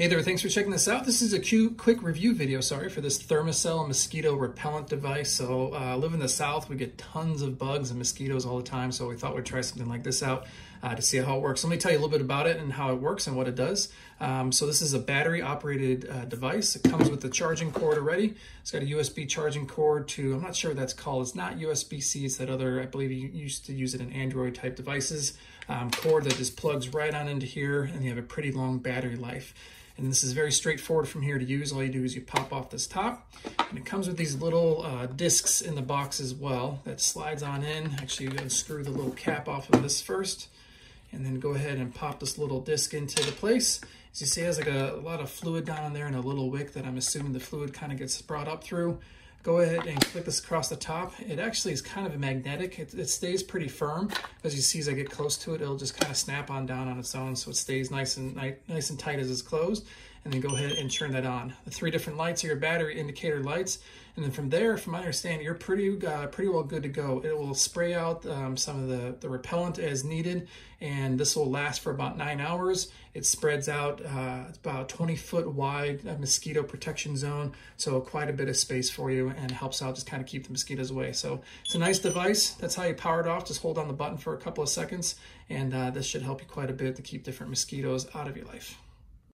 Hey there, thanks for checking this out. This is a cute, quick review video, sorry, for this Thermacell mosquito repellent device. So uh, live in the South, we get tons of bugs and mosquitoes all the time, so we thought we'd try something like this out uh, to see how it works. Let me tell you a little bit about it and how it works and what it does. Um, so this is a battery-operated uh, device. It comes with the charging cord already. It's got a USB charging cord to, I'm not sure what that's called. It's not USB-C, it's that other, I believe you used to use it in Android-type devices. Um, cord that just plugs right on into here, and you have a pretty long battery life. And this is very straightforward from here to use. All you do is you pop off this top and it comes with these little uh, discs in the box as well that slides on in. Actually, you unscrew the little cap off of this first and then go ahead and pop this little disc into the place. As you see, it has like a, a lot of fluid down in there and a little wick that I'm assuming the fluid kind of gets brought up through go ahead and click this across the top. It actually is kind of magnetic. It, it, stays pretty firm. As you see, as I get close to it, it'll just kind of snap on down on its own so it stays nice and nice and tight as it's closed. And then go ahead and turn that on. The three different lights are your battery indicator lights. And then from there, from my understanding, you're pretty uh, pretty well good to go. It will spray out um, some of the, the repellent as needed, and this will last for about nine hours. It spreads out uh, about 20 foot wide mosquito protection zone, so quite a bit of space for you and helps out just kind of keep the mosquitoes away. So it's a nice device. That's how you power it off. Just hold on the button for a couple of seconds, and uh, this should help you quite a bit to keep different mosquitoes out of your life.